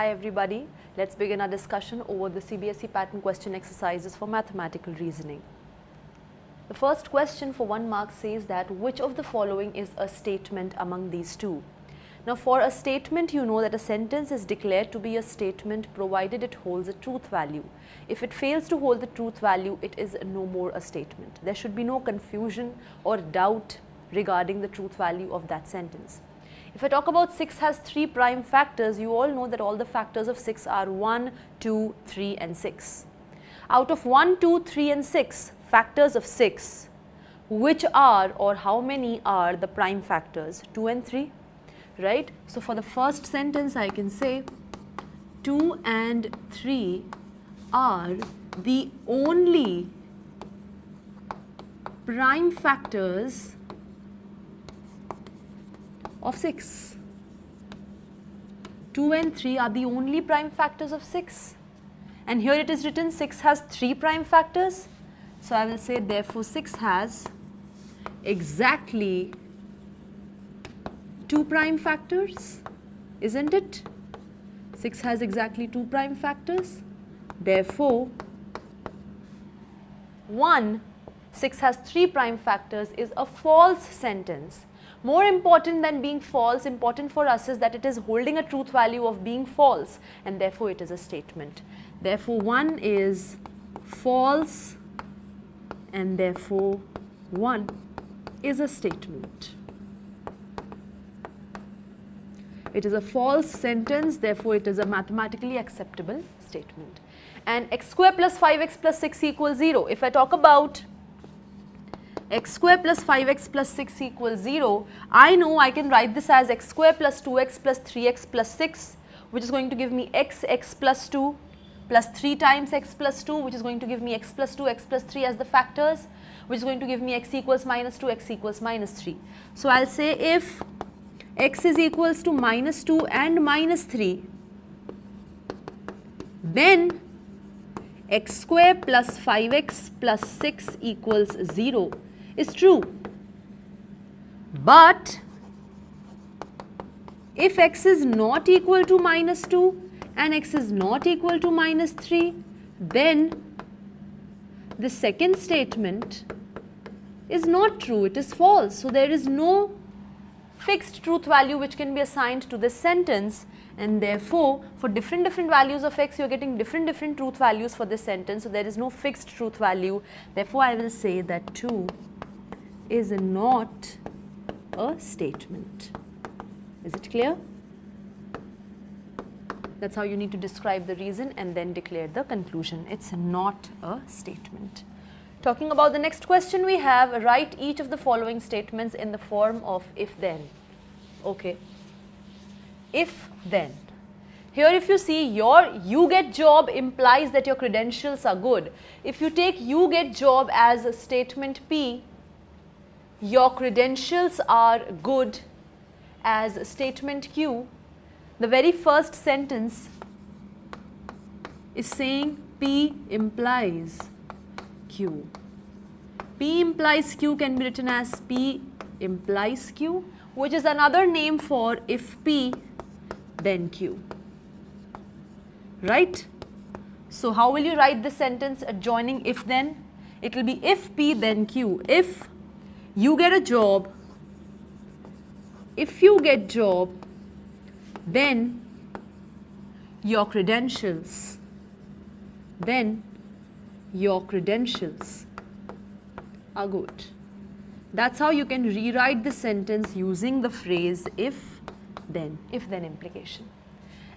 Hi everybody. Let's begin our discussion over the CBSE pattern question exercises for mathematical reasoning. The first question for one mark says that which of the following is a statement among these two? Now for a statement you know that a sentence is declared to be a statement provided it holds a truth value. If it fails to hold the truth value it is no more a statement. There should be no confusion or doubt regarding the truth value of that sentence. If I talk about 6 has 3 prime factors, you all know that all the factors of 6 are 1, 2, 3 and 6. Out of 1, 2, 3 and 6 factors of 6, which are or how many are the prime factors? 2 and 3, right? So, for the first sentence I can say 2 and 3 are the only prime factors of 6. 2 and 3 are the only prime factors of 6 and here it is written 6 has 3 prime factors. So, I will say therefore 6 has exactly 2 prime factors isn't it? 6 has exactly 2 prime factors. Therefore, 1 6 has 3 prime factors is a false sentence more important than being false, important for us is that it is holding a truth value of being false and therefore it is a statement. Therefore, 1 is false and therefore 1 is a statement. It is a false sentence, therefore it is a mathematically acceptable statement. And x square plus 5x plus 6 equals 0. If I talk about x square plus 5x plus 6 equals 0, I know I can write this as x square plus 2x plus 3x plus 6 which is going to give me x x plus 2 plus 3 times x plus 2 which is going to give me x plus 2 x plus 3 as the factors which is going to give me x equals minus 2 x equals minus 3. So, I will say if x is equals to minus 2 and minus 3 then x square plus 5x plus 6 equals 0 is true. But if x is not equal to minus 2 and x is not equal to minus 3, then the second statement is not true, it is false. So, there is no fixed truth value which can be assigned to this sentence and therefore, for different different values of x you are getting different different truth values for this sentence. So, there is no fixed truth value. Therefore, I will say that 2 is not a statement. Is it clear? That's how you need to describe the reason and then declare the conclusion. It's not a statement. Talking about the next question we have, write each of the following statements in the form of if then. Okay. If then. Here if you see your you get job implies that your credentials are good. If you take you get job as a statement P, your credentials are good as statement Q, the very first sentence is saying P implies Q. P implies Q can be written as P implies Q which is another name for if P then Q. Right? So, how will you write the sentence adjoining if then? It will be if P then Q. If you get a job. If you get job then your credentials. Then your credentials are good. That's how you can rewrite the sentence using the phrase if then. If then implication.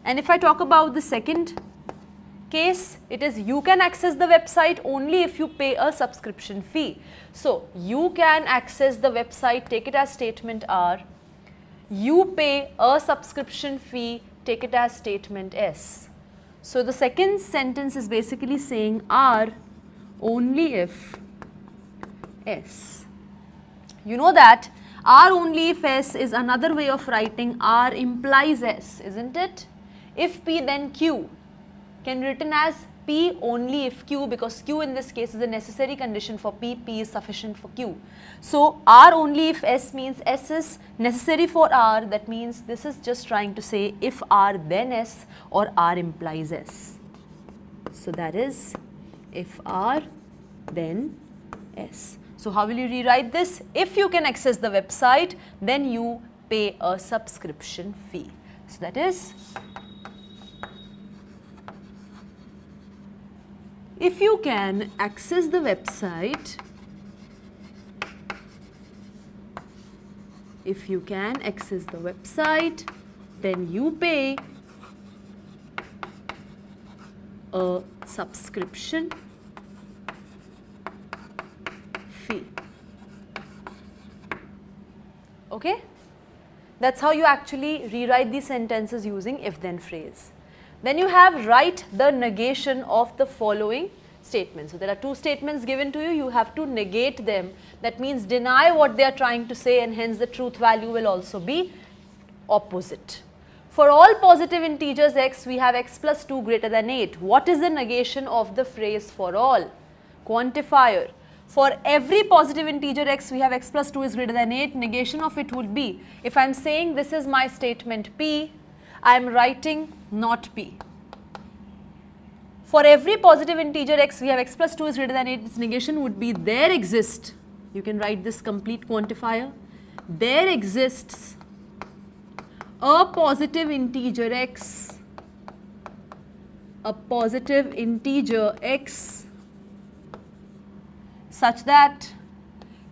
And if i talk about the second case, it is you can access the website only if you pay a subscription fee. So, you can access the website, take it as statement R. You pay a subscription fee, take it as statement S. So, the second sentence is basically saying R only if S. You know that R only if S is another way of writing R implies S, isn't it? If P then Q can written as P only if Q because Q in this case is a necessary condition for P, P is sufficient for Q. So R only if S means S is necessary for R that means this is just trying to say if R then S or R implies S. So that is if R then S. So how will you rewrite this? If you can access the website then you pay a subscription fee. So that is if you can access the website if you can access the website then you pay a subscription fee. Okay? That's how you actually rewrite these sentences using if then phrase then you have write the negation of the following statement. So there are two statements given to you, you have to negate them. That means deny what they are trying to say and hence the truth value will also be opposite. For all positive integers x, we have x plus 2 greater than 8. What is the negation of the phrase for all? Quantifier. For every positive integer x, we have x plus 2 is greater than 8. Negation of it would be, if I am saying this is my statement P, I am writing not p. For every positive integer x, we have x plus 2 is greater than 8, its negation would be there exists, you can write this complete quantifier, there exists a positive integer x, a positive integer x such that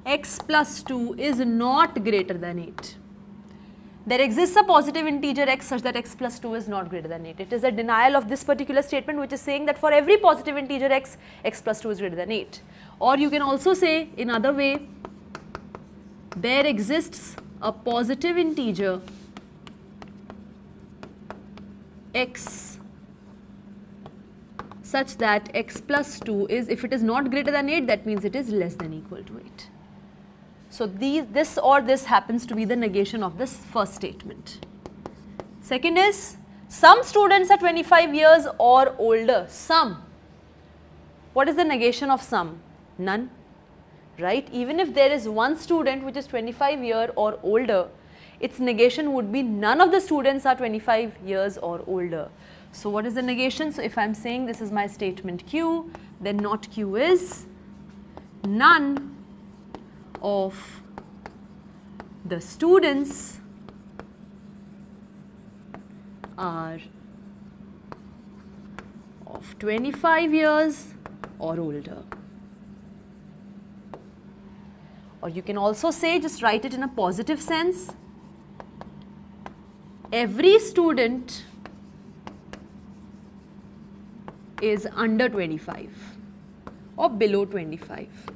x plus 2 is not greater than 8 there exists a positive integer x such that x plus 2 is not greater than 8. It is a denial of this particular statement which is saying that for every positive integer x, x plus 2 is greater than 8. Or you can also say in other way, there exists a positive integer x such that x plus 2 is, if it is not greater than 8, that means it is less than equal to 8. So these, this or this happens to be the negation of this first statement. Second is, some students are 25 years or older. Some. What is the negation of some? None. Right? Even if there is one student which is 25 year or older, its negation would be none of the students are 25 years or older. So what is the negation? So if I am saying this is my statement Q, then not Q is none of the students are of 25 years or older. Or you can also say, just write it in a positive sense. Every student is under 25 or below 25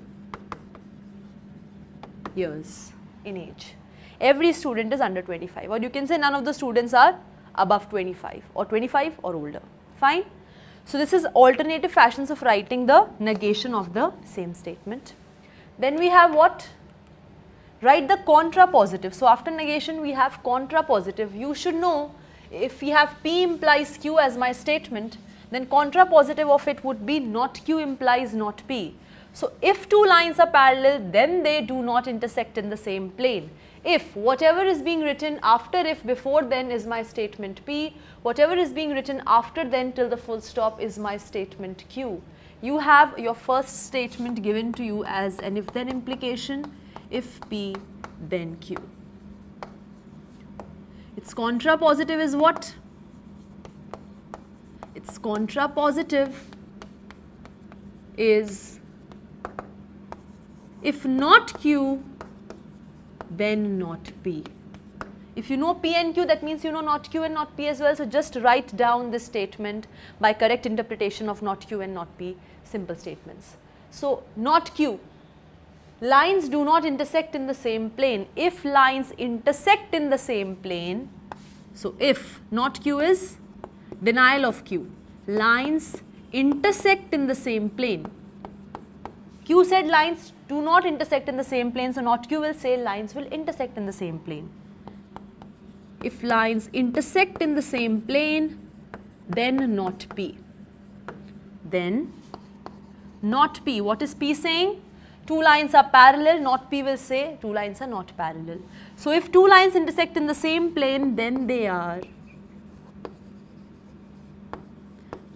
years in age. Every student is under 25 or you can say none of the students are above 25 or 25 or older. Fine. So, this is alternative fashions of writing the negation of the same statement. Then we have what? Write the contrapositive. So, after negation we have contrapositive. You should know if we have P implies Q as my statement, then contrapositive of it would be not Q implies not P. So if two lines are parallel, then they do not intersect in the same plane. If whatever is being written after if before then is my statement P, whatever is being written after then till the full stop is my statement Q. You have your first statement given to you as an if then implication, if P then Q. Its contrapositive is what? Its contrapositive is if not Q, then not P. If you know P and Q, that means you know not Q and not P as well. So just write down this statement by correct interpretation of not Q and not P, simple statements. So not Q, lines do not intersect in the same plane. If lines intersect in the same plane, so if not Q is denial of Q, lines intersect in the same plane. Q said lines do not intersect in the same plane. So, not Q will say lines will intersect in the same plane. If lines intersect in the same plane, then not P. then not P. What is P saying? Two lines are parallel, not P will say two lines are not parallel. So if two lines intersect in the same plane, then they are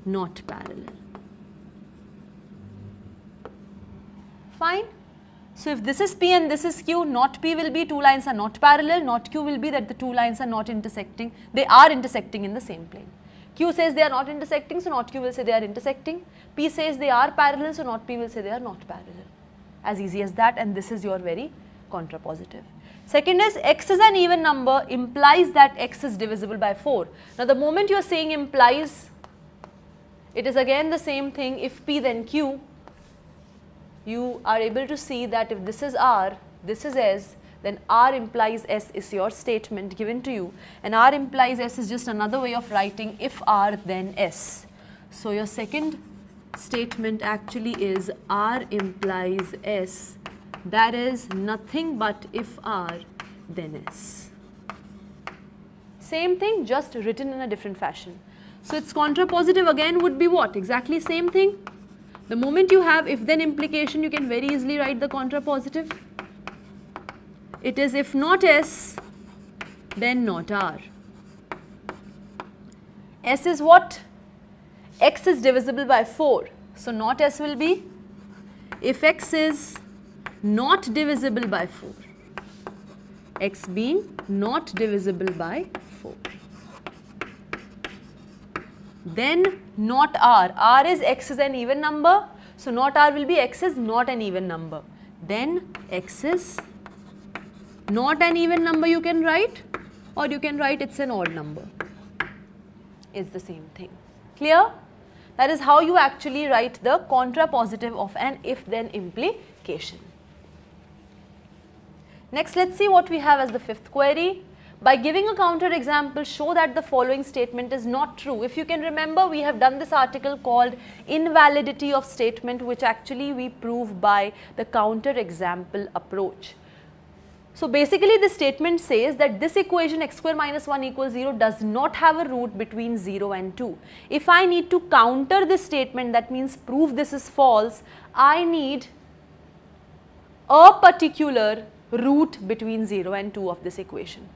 not parallel. Fine. So if this is P and this is Q, not P will be two lines are not parallel, not Q will be that the two lines are not intersecting, they are intersecting in the same plane. Q says they are not intersecting, so not Q will say they are intersecting. P says they are parallel, so not P will say they are not parallel. As easy as that and this is your very contrapositive. Second is x is an even number implies that x is divisible by 4. Now the moment you are saying implies, it is again the same thing if P then Q, you are able to see that if this is R, this is S, then R implies S is your statement given to you and R implies S is just another way of writing if R then S. So your second statement actually is R implies S that is nothing but if R then S. Same thing just written in a different fashion. So its contrapositive again would be what? Exactly same thing. The moment you have if then implication you can very easily write the contrapositive. It is if not S then not R. S is what? X is divisible by 4. So not S will be if X is not divisible by 4. X being not divisible by 4. Then not R. R is X is an even number. So not R will be X is not an even number. Then X is not an even number you can write or you can write it's an odd number. It's the same thing. Clear? That is how you actually write the contrapositive of an if-then implication. Next, let's see what we have as the fifth query. By giving a counter example, show that the following statement is not true. If you can remember, we have done this article called invalidity of statement, which actually we prove by the counter example approach. So basically the statement says that this equation x square minus 1 equals 0 does not have a root between 0 and 2. If I need to counter this statement that means prove this is false, I need a particular root between 0 and 2 of this equation.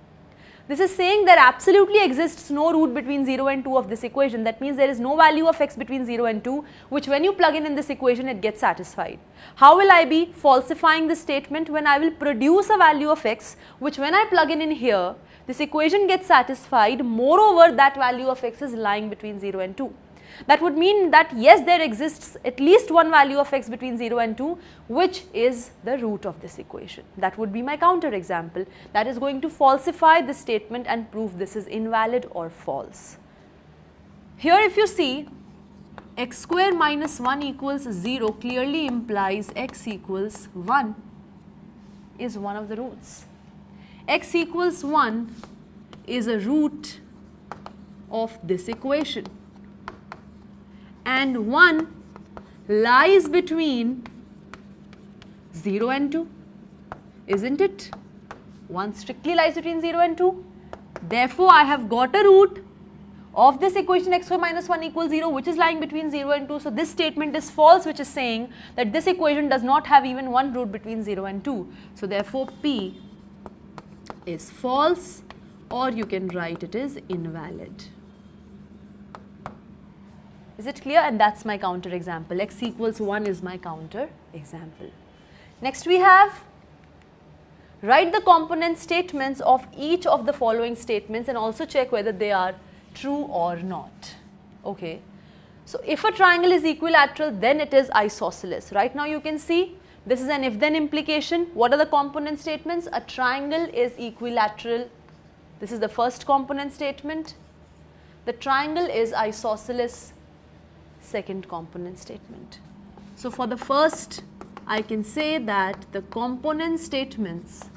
This is saying there absolutely exists no root between 0 and 2 of this equation. That means there is no value of x between 0 and 2 which when you plug in in this equation it gets satisfied. How will I be falsifying this statement when I will produce a value of x which when I plug in in here this equation gets satisfied moreover that value of x is lying between 0 and 2. That would mean that yes, there exists at least one value of x between 0 and 2, which is the root of this equation. That would be my counter example. That is going to falsify this statement and prove this is invalid or false. Here if you see, x square minus 1 equals 0 clearly implies x equals 1 is one of the roots. x equals 1 is a root of this equation and 1 lies between 0 and 2, isn't it? 1 strictly lies between 0 and 2. Therefore, I have got a root of this equation x square minus 1 equals 0 which is lying between 0 and 2. So, this statement is false which is saying that this equation does not have even one root between 0 and 2. So, therefore, P is false or you can write it is invalid. Is it clear? And that's my counter example. x equals 1 is my counter example. Next we have write the component statements of each of the following statements and also check whether they are true or not. Okay. So, if a triangle is equilateral then it is isosceles. Right now you can see this is an if then implication. What are the component statements? A triangle is equilateral. This is the first component statement. The triangle is isosceles second component statement. So for the first, I can say that the component statements,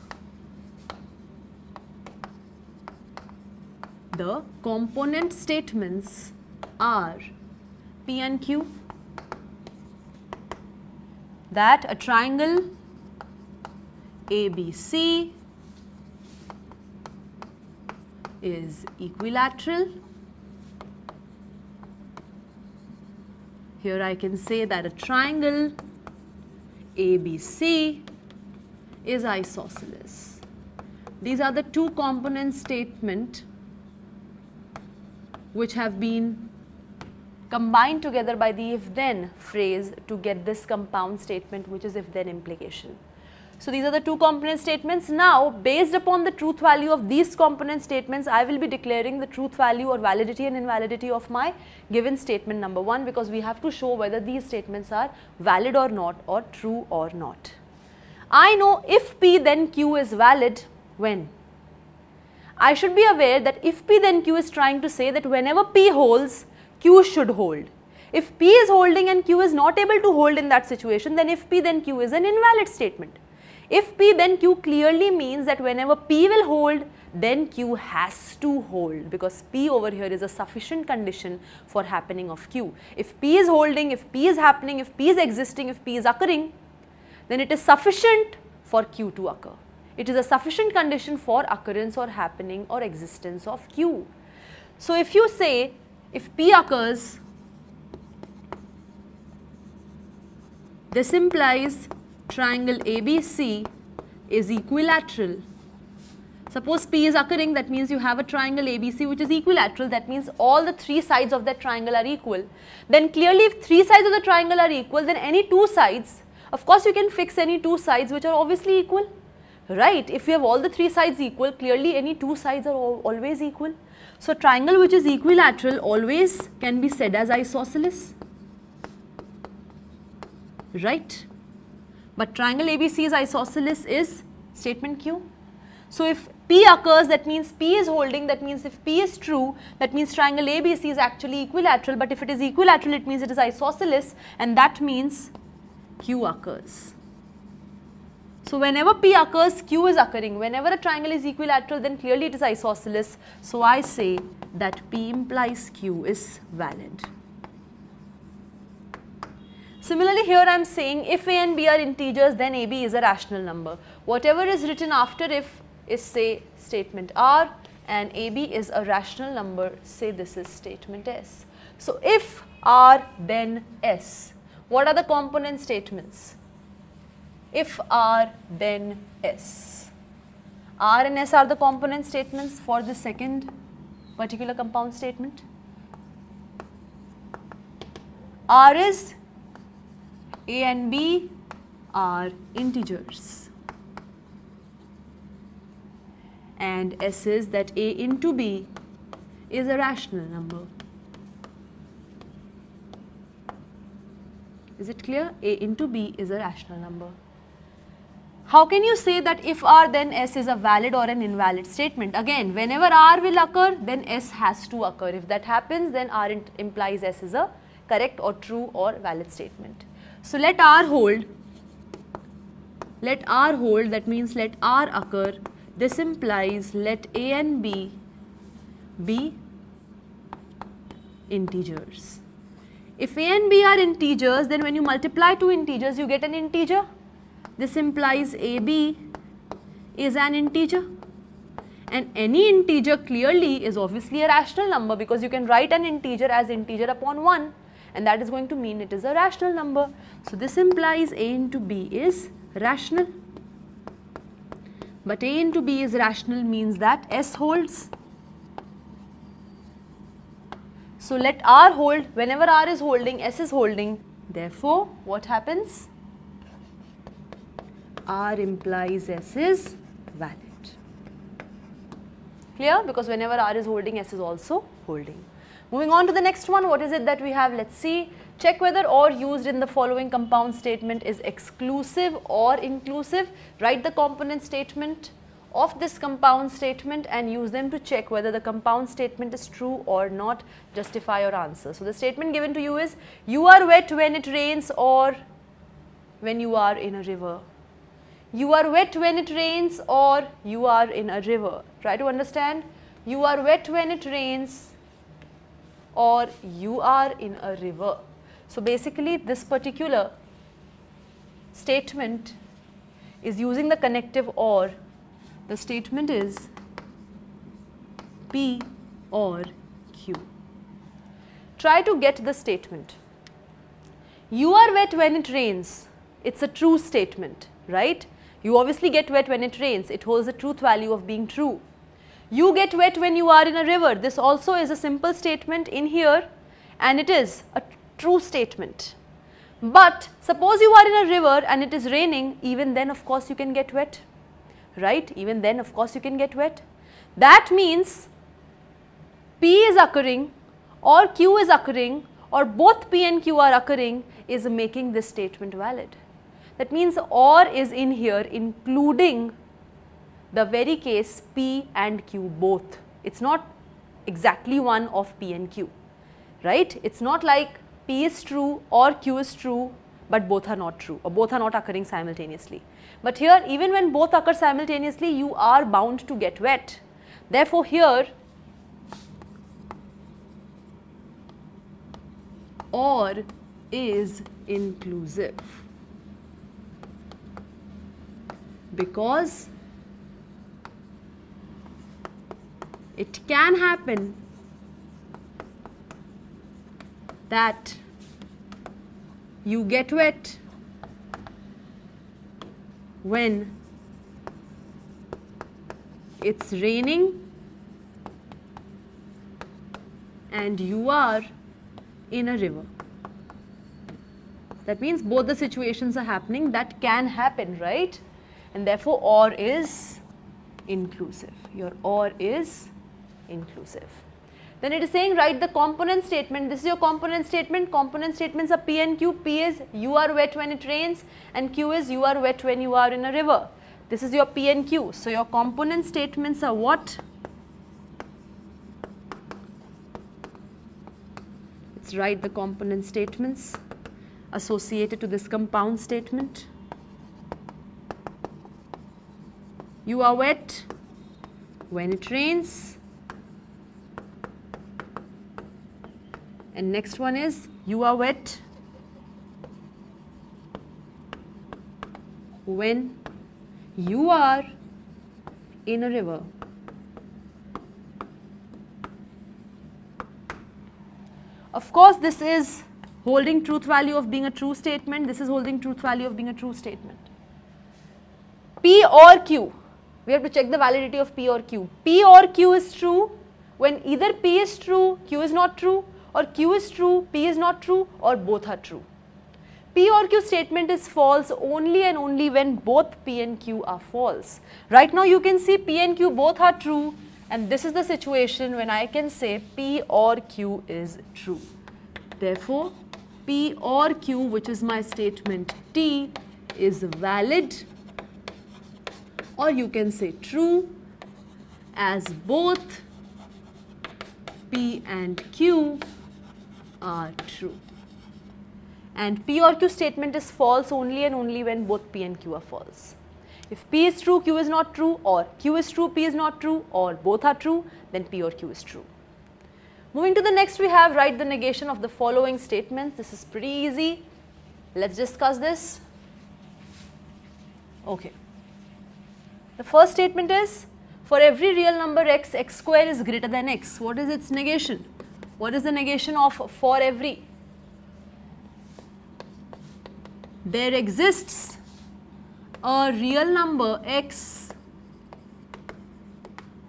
the component statements are P and Q, that a triangle ABC is equilateral here I can say that a triangle ABC is isosceles. These are the two component statement which have been combined together by the if then phrase to get this compound statement which is if then implication. So these are the two component statements. Now based upon the truth value of these component statements I will be declaring the truth value or validity and invalidity of my given statement number 1 because we have to show whether these statements are valid or not or true or not. I know if P then Q is valid when? I should be aware that if P then Q is trying to say that whenever P holds Q should hold. If P is holding and Q is not able to hold in that situation then if P then Q is an invalid statement. If P then Q clearly means that whenever P will hold then Q has to hold because P over here is a sufficient condition for happening of Q. If P is holding, if P is happening, if P is existing, if P is occurring then it is sufficient for Q to occur. It is a sufficient condition for occurrence or happening or existence of Q. So if you say if P occurs this implies triangle ABC is equilateral. Suppose P is occurring that means you have a triangle ABC which is equilateral that means all the three sides of that triangle are equal. Then clearly if three sides of the triangle are equal then any two sides of course you can fix any two sides which are obviously equal right if you have all the three sides equal clearly any two sides are always equal. So triangle which is equilateral always can be said as isosceles right but triangle ABC is isosceles is statement Q. So if P occurs that means P is holding that means if P is true that means triangle ABC is actually equilateral but if it is equilateral it means it is isosceles and that means Q occurs. So whenever P occurs Q is occurring whenever a triangle is equilateral then clearly it is isosceles so I say that P implies Q is valid. Similarly, here I am saying if A and B are integers, then AB is a rational number. Whatever is written after if is say statement R and AB is a rational number, say this is statement S. So, if R then S, what are the component statements? If R then S. R and S are the component statements for the second particular compound statement. R is a and B are integers and S is that A into B is a rational number. Is it clear? A into B is a rational number. How can you say that if R then S is a valid or an invalid statement? Again, whenever R will occur, then S has to occur. If that happens, then R implies S is a correct or true or valid statement. So let R hold, let R hold that means let R occur. This implies let A and B be integers. If A and B are integers then when you multiply two integers you get an integer. This implies AB is an integer and any integer clearly is obviously a rational number because you can write an integer as integer upon 1 and that is going to mean it is a rational number. So this implies A into B is rational. But A into B is rational means that S holds. So let R hold, whenever R is holding, S is holding. Therefore, what happens? R implies S is valid. Clear? Because whenever R is holding, S is also holding. Moving on to the next one, what is it that we have? Let's see. Check whether or used in the following compound statement is exclusive or inclusive. Write the component statement of this compound statement and use them to check whether the compound statement is true or not. Justify your answer. So, the statement given to you is, you are wet when it rains or when you are in a river. You are wet when it rains or you are in a river. Try to understand. You are wet when it rains or you are in a river. So basically this particular statement is using the connective or. The statement is P or Q. Try to get the statement. You are wet when it rains. It's a true statement, right? You obviously get wet when it rains. It holds the truth value of being true. You get wet when you are in a river. This also is a simple statement in here and it is a true statement. But suppose you are in a river and it is raining, even then of course you can get wet, right? Even then of course you can get wet. That means P is occurring or Q is occurring or both P and Q are occurring is making this statement valid. That means OR is in here including the very case P and Q both. It is not exactly one of P and Q, right? It is not like P is true or Q is true but both are not true or both are not occurring simultaneously. But here even when both occur simultaneously you are bound to get wet. Therefore, here OR is inclusive because it can happen that you get wet when it's raining and you are in a river. That means both the situations are happening that can happen, right? And therefore, OR is inclusive. Your OR is inclusive. Then it is saying write the component statement. This is your component statement. Component statements are P and Q. P is you are wet when it rains and Q is you are wet when you are in a river. This is your P and Q. So, your component statements are what? Let's write the component statements associated to this compound statement. You are wet when it rains and next one is you are wet when you are in a river. Of course, this is holding truth value of being a true statement. This is holding truth value of being a true statement. P or Q. We have to check the validity of P or Q. P or Q is true when either P is true, Q is not true or Q is true, P is not true or both are true. P or Q statement is false only and only when both P and Q are false. Right now you can see P and Q both are true and this is the situation when I can say P or Q is true. Therefore, P or Q which is my statement T is valid or you can say true as both P and Q are true. And P or Q statement is false only and only when both P and Q are false. If P is true, Q is not true or Q is true, P is not true or both are true, then P or Q is true. Moving to the next, we have write the negation of the following statements. This is pretty easy. Let's discuss this. Okay. The first statement is for every real number x, x square is greater than x. What is its negation? What is the negation of for every? There exists a real number x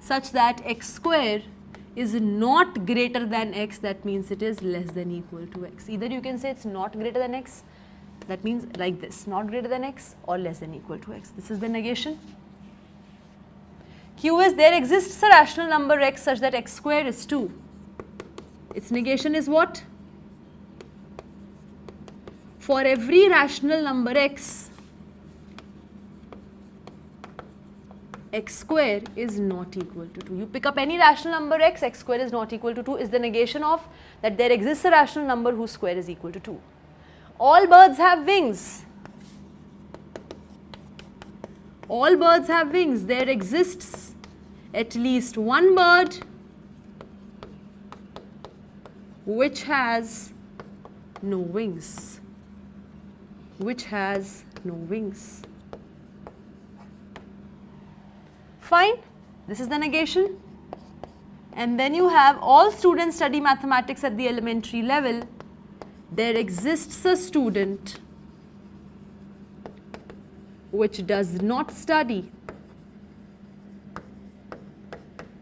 such that x square is not greater than x that means it is less than equal to x. Either you can say it's not greater than x that means like this not greater than x or less than equal to x. This is the negation. Q is there exists a rational number x such that x square is 2. Its negation is what? For every rational number x, x square is not equal to 2. You pick up any rational number x, x square is not equal to 2 is the negation of that there exists a rational number whose square is equal to 2. All birds have wings all birds have wings. There exists at least one bird which has no wings. Which has no wings. Fine. This is the negation. And then you have all students study mathematics at the elementary level. there exists a student which does not study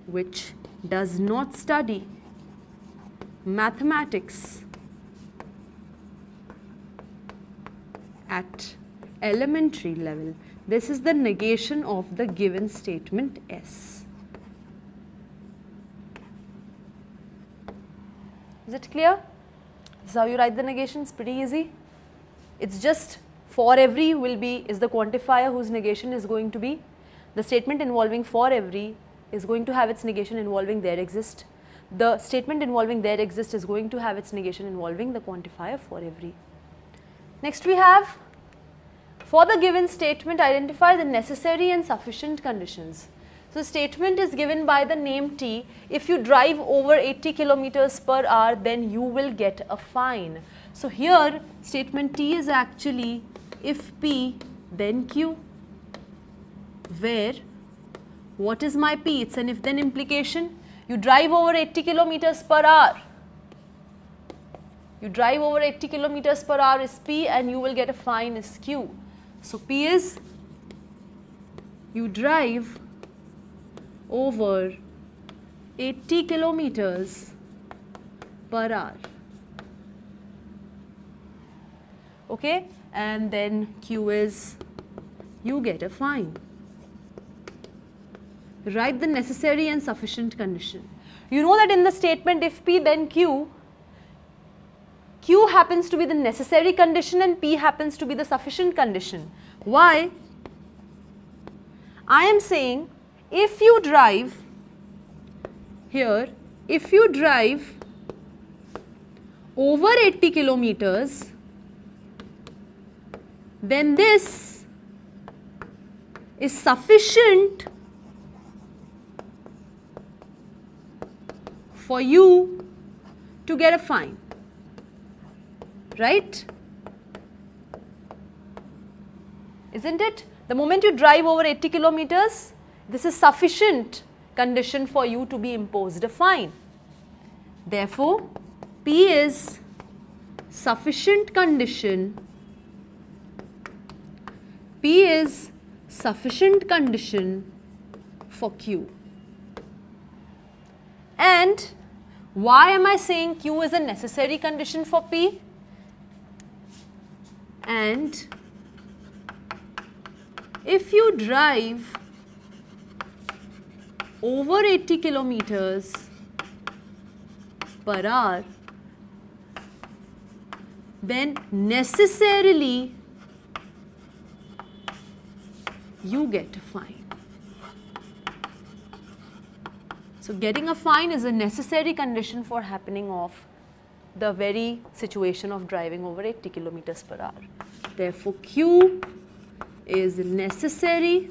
which does not study mathematics at elementary level. This is the negation of the given statement S. Is it clear? This is how you write the negation, it's pretty easy. It's just for every will be is the quantifier whose negation is going to be the statement involving for every is going to have its negation involving there exist. The statement involving there exist is going to have its negation involving the quantifier for every. Next we have for the given statement identify the necessary and sufficient conditions. So, statement is given by the name T. If you drive over 80 kilometers per hour then you will get a fine. So, here statement T is actually if P then Q where what is my P? It's an if then implication. You drive over 80 kilometers per hour. You drive over 80 kilometers per hour is P and you will get a fine is Q. So, P is you drive over 80 kilometers per hour. Okay, and then Q is you get a fine write the necessary and sufficient condition. You know that in the statement if P then Q, Q happens to be the necessary condition and P happens to be the sufficient condition. Why? I am saying if you drive here, if you drive over 80 kilometers, then this is sufficient for you to get a fine, right? Isn't it? The moment you drive over 80 kilometers, this is sufficient condition for you to be imposed a fine. Therefore, P is sufficient condition, P is sufficient condition for Q. And why am I saying Q is a necessary condition for P? And if you drive over 80 kilometers per hour, then necessarily you get a fine. So, getting a fine is a necessary condition for happening of the very situation of driving over 80 kilometers per hour. Therefore, Q is a necessary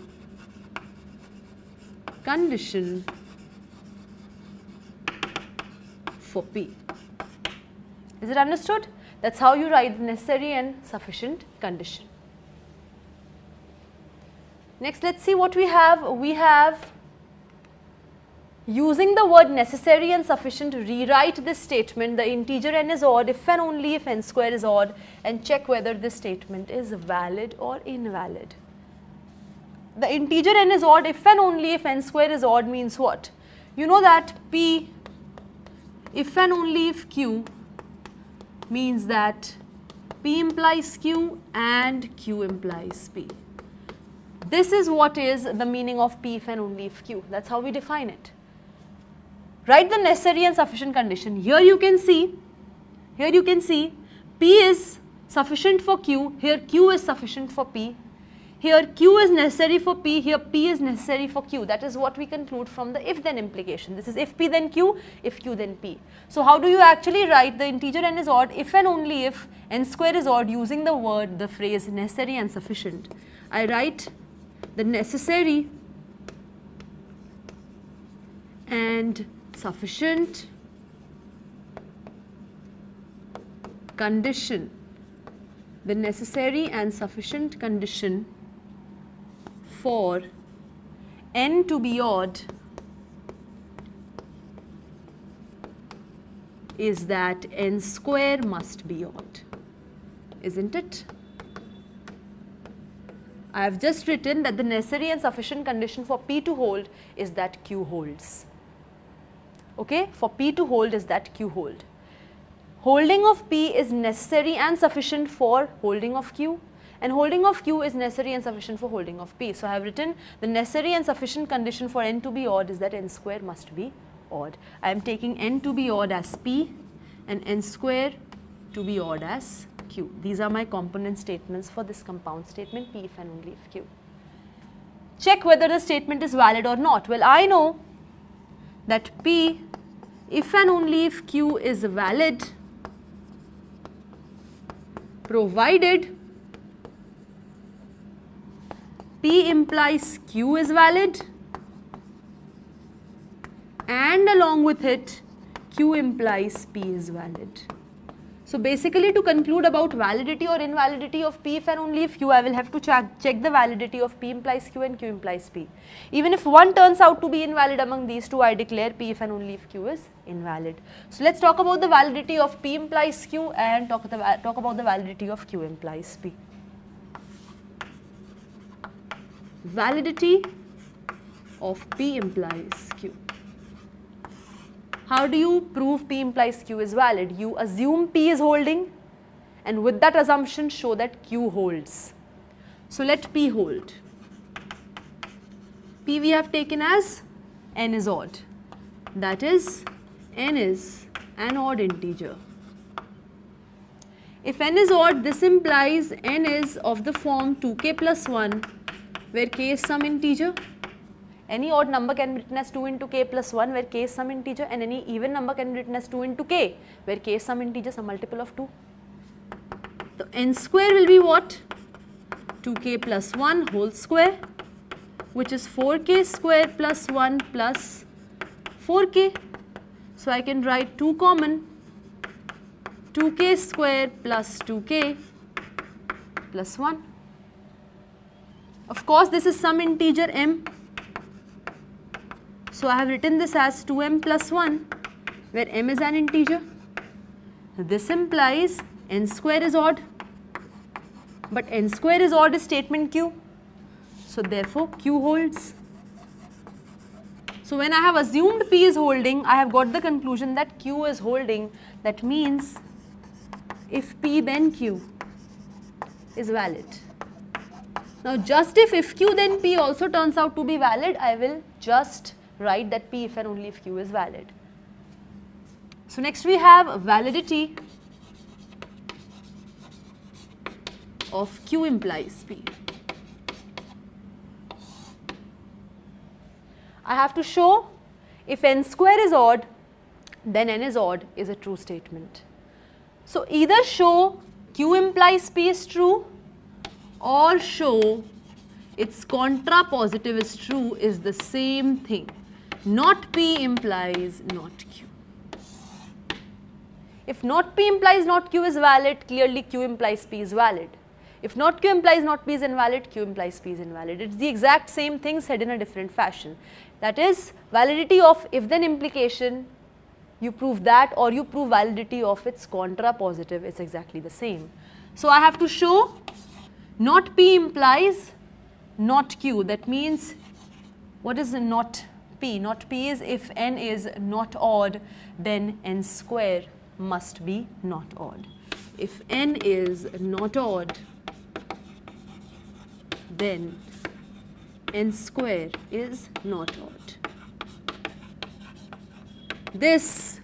condition for P. Is it understood? That's how you write the necessary and sufficient condition. Next, let's see what we have. We have Using the word necessary and sufficient, rewrite this statement, the integer n is odd if and only if n square is odd and check whether this statement is valid or invalid. The integer n is odd if and only if n square is odd means what? You know that p if and only if q means that p implies q and q implies p. This is what is the meaning of p if and only if q. That's how we define it. Write the necessary and sufficient condition. Here you can see, here you can see P is sufficient for Q, here Q is sufficient for P. Here Q is necessary for P, here P is necessary for Q. That is what we conclude from the if then implication. This is if P then Q, if Q then P. So how do you actually write the integer n is odd if and only if n square is odd using the word, the phrase necessary and sufficient. I write the necessary and sufficient condition, the necessary and sufficient condition for n to be odd is that n square must be odd, isn't it? I have just written that the necessary and sufficient condition for P to hold is that Q holds. Okay, for P to hold is that Q hold. Holding of P is necessary and sufficient for holding of Q and holding of Q is necessary and sufficient for holding of P. So, I have written the necessary and sufficient condition for n to be odd is that n square must be odd. I am taking n to be odd as P and n square to be odd as Q. These are my component statements for this compound statement P if and only if Q. Check whether the statement is valid or not. Well, I know that P if and only if Q is valid provided P implies Q is valid and along with it Q implies P is valid. So basically to conclude about validity or invalidity of P if and only if Q, I will have to check, check the validity of P implies Q and Q implies P. Even if one turns out to be invalid among these two, I declare P if and only if Q is invalid. So let's talk about the validity of P implies Q and talk, the, talk about the validity of Q implies P. Validity of P implies Q. How do you prove P implies Q is valid? You assume P is holding and with that assumption show that Q holds. So let P hold. P we have taken as n is odd. That is n is an odd integer. If n is odd, this implies n is of the form 2k plus 1 where k is some integer any odd number can be written as 2 into k plus 1 where k is some integer and any even number can be written as 2 into k where k is some integer some multiple of 2. So n square will be what? 2k plus 1 whole square which is 4k square plus 1 plus 4k. So I can write 2 common 2k square plus 2k plus 1. Of course this is some integer m so I have written this as 2m plus 1 where m is an integer. This implies n square is odd but n square is odd is statement q. So therefore q holds. So when I have assumed p is holding I have got the conclusion that q is holding that means if p then q is valid. Now just if if q then p also turns out to be valid I will just write that P if and only if Q is valid. So next we have validity of Q implies P. I have to show if n square is odd, then n is odd is a true statement. So either show Q implies P is true or show its contrapositive is true is the same thing. Not P implies not Q. If not P implies not Q is valid, clearly Q implies P is valid. If not Q implies not P is invalid, Q implies P is invalid. It's the exact same thing said in a different fashion. That is validity of if then implication, you prove that or you prove validity of its contrapositive, it's exactly the same. So I have to show not P implies not Q. That means what is the not p. Not p is if n is not odd, then n square must be not odd. If n is not odd, then n square is not odd. This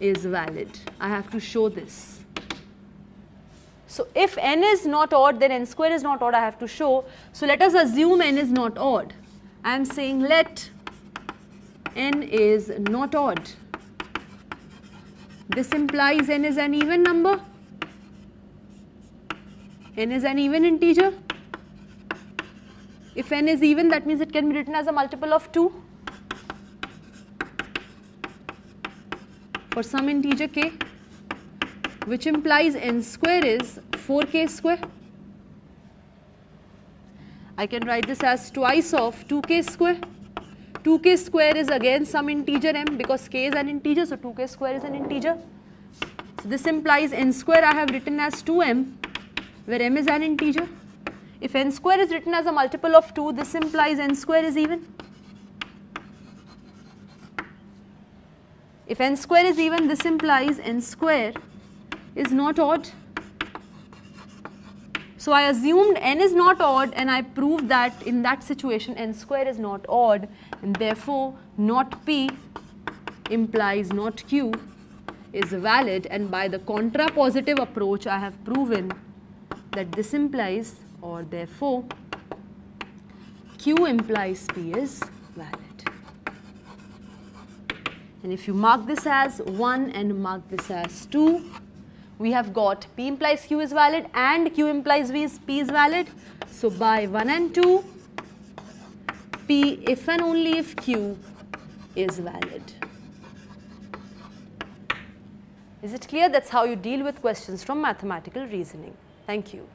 is valid. I have to show this. So if n is not odd, then n square is not odd, I have to show. So let us assume n is not odd. I am saying let n is not odd. This implies n is an even number. n is an even integer. If n is even, that means it can be written as a multiple of 2 for some integer k, which implies n square is 4k square. I can write this as twice of 2k square. 2k square is again some integer m because k is an integer so 2k square is an integer. So this implies n square I have written as 2m where m is an integer. If n square is written as a multiple of 2 this implies n square is even. If n square is even this implies n square is not odd. So I assumed n is not odd and I proved that in that situation n square is not odd and therefore not p implies not q is valid and by the contrapositive approach I have proven that this implies or therefore q implies p is valid. And if you mark this as 1 and mark this as 2, we have got P implies Q is valid and Q implies V is P is valid. So by 1 and 2, P if and only if Q is valid. Is it clear? That's how you deal with questions from mathematical reasoning. Thank you.